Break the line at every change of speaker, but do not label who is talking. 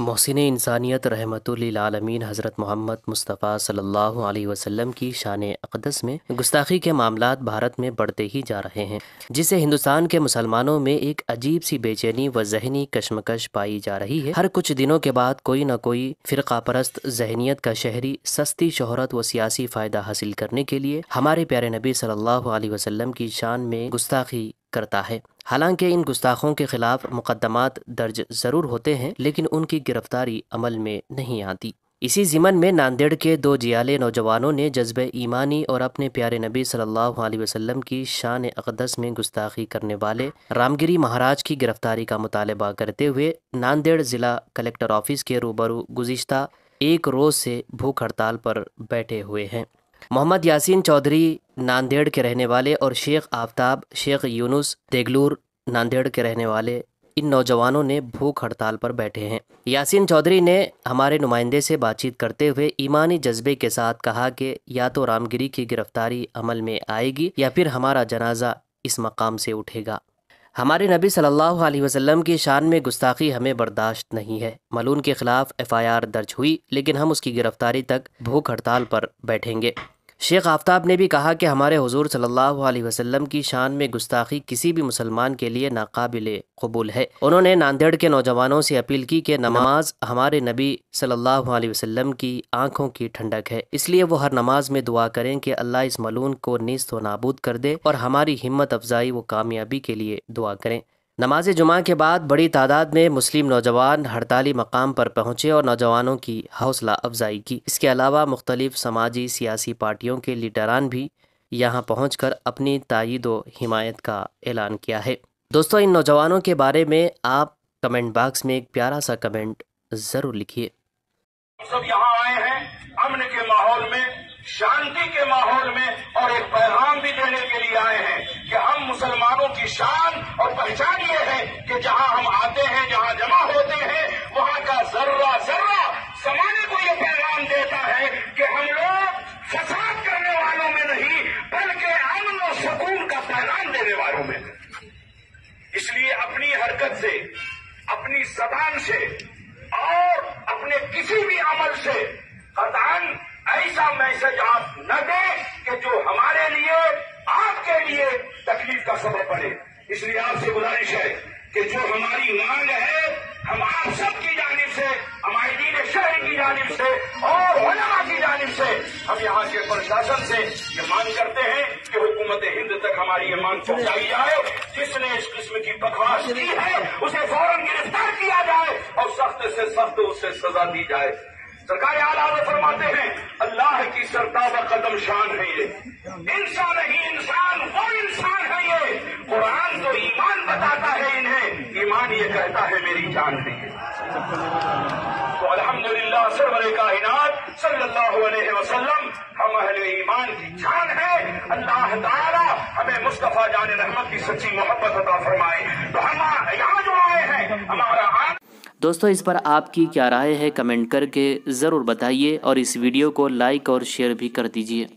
मोहसिन इंसानियत रहमतुल्लिलालमीन हज़रत मोहम्मद मुस्तफ़ा सल्लल्लाहु अलैहि वसल्लम की शान अक़दस में गुस्ताखी के मामला भारत में बढ़ते ही जा रहे हैं, जिसे हिंदुस्तान के मुसलमानों में एक अजीब सी बेचैनी व जहनी कशमकश पाई जा रही है। हर कुछ दिनों के बाद कोई न कोई फ़िरका परस्त जहनीत का शहरी, सस्ती शहरत व सियासी फ़ायदा हासिल करने के लिए हमारे प्यारे नबी सल्लल्लाहु अलैहि वसल्लम की शान में गुस्ताखी करता है। हालाँकि इन गुस्ताखों के खिलाफ मुकदमात दर्ज ज़रूर होते हैं, लेकिन उनकी गिरफ्तारी अमल में नहीं आती। इसी ज़िमन में नांदेड़ के दो जियाले नौजवानों ने जज्ब ईमानी और अपने प्यारे नबी सल्लल्लाहु अलैहि वसल्लम की शान अक़दस में गुस्ताखी करने वाले रामगिरी महाराज की गिरफ्तारी का मुतालबा करते हुए नांदेड़ ज़िला कलेक्टर ऑफ़िस के रूबरू गुज्त एक रोज़ से भूख हड़ताल पर बैठे हुए हैं। मोहम्मद यासीन चौधरी नांदेड़ के रहने वाले और शेख आफ्ताब, शेख यूनुस, देगलूर, नांदेड़ के रहने वाले, इन नौजवानों ने भूख हड़ताल पर बैठे हैं। यासीन चौधरी ने हमारे नुमाइंदे से बातचीत करते हुए ईमानी जज्बे के साथ कहा कि या तो रामगिरी की गिरफ्तारी अमल में आएगी या फिर हमारा जनाजा इस मकाम से उठेगा। हमारे नबी सल्लल्लाहु अलैहि वसल्लम की शान में गुस्ताखी हमें बर्दाश्त नहीं है। मलून के ख़िलाफ़ एफआईआर दर्ज हुई, लेकिन हम उसकी गिरफ्तारी तक भूख हड़ताल पर बैठेंगे। शेख आफ्ताब ने भी कहा कि हमारे हुजूर सल्लल्लाहु अलैहि वसल्लम की शान में गुस्ताखी किसी भी मुसलमान के लिए नाकाबिल कबूल है। उन्होंने नांदेड़ के नौजवानों से अपील की कि नमाज़ हमारे नबी सल्लल्लाहु अलैहि वसल्लम की आँखों की ठंडक है। इसलिए वो हर नमाज़ में दुआ करें कि अल्लाह इस मलून को नीस्त व नाबूद कर दे और हमारी हिम्मत अफजाई व कामयाबी के लिए दुआ करें। नमाज़ जुमा के बाद बड़ी तादाद में मुस्लिम नौजवान हड़ताली मकाम पर पहुँचे और नौजवानों की हौसला अफजाई की। इसके अलावा मुख्तलिफ़ समाजी सियासी पार्टियों के लीडरान भी यहाँ पहुँच कर अपनी तायद व हिमायत का ऐलान किया है। दोस्तों, इन नौजवानों के बारे में आप कमेंट बॉक्स में एक प्यारा सा कमेंट ज़रूर लिखिए।
सब यहाँ आए हैं, अमन के माहौल में, शांति के माहौल में और एक पैगाम भी देने के लिए आए हैं कि हम मुसलमानों की शान और पहचान ये है कि जहाँ हम आते हैं जहाँ जमा होते हैं वहाँ का जर्रा जर्रा समाने को ये पैगाम देता है कि हम लोग फसाद करने वालों में नहीं बल्कि अमन और सुकून का पैगाम देने वालों में इसलिए अपनी हरकत से अपनी जबान से और अपने किसी भी अमल से। कतान ऐसा मैसेज आप न दें कि जो हमारे लिए, आपके लिए तकलीफ़ का सबब बने। इसलिए आपसे गुजारिश है कि जो हमारी मांग है, हम आप सबकी जानब से, हमारे दीन शहर की जानब से और ओलमा की जानब से, हम यहाँ के प्रशासन से ये मांग करते हैं कि हुकूमत हिंद तक हमारी ये मांग पहुंचाई जाए, जिसने किस्म की बकवास की है, उसे फ़ौरन गिरफ़्तार किया जाए और सख्त से सख्त उसे सजा दी जाए। सरकार आला फरमाते हैं, अल्लाह की सरताब कदम शान है ये। इंसान नहीं इंसान, वो इंसान है ये। कुरान तो ईमान बताता है इन्हें, ईमान ये कहता है, मेरी जान है तो अल्हम्दुलिल्लाह, सरवर कायनात, सल्लल्लाहु अलैहि वसल्लम, हम अहले ईमान की जान है। अल्लाह ताला हमें मुस्तफ़ा जान रहमत की सच्ची मोहब्बत अता फरमाए। तो हम यहाँ जो आए हैं, हमारा
दोस्तों, इस पर आपकी क्या राय है, कमेंट करके ज़रूर बताइए और इस वीडियो को लाइक और शेयर भी कर दीजिए।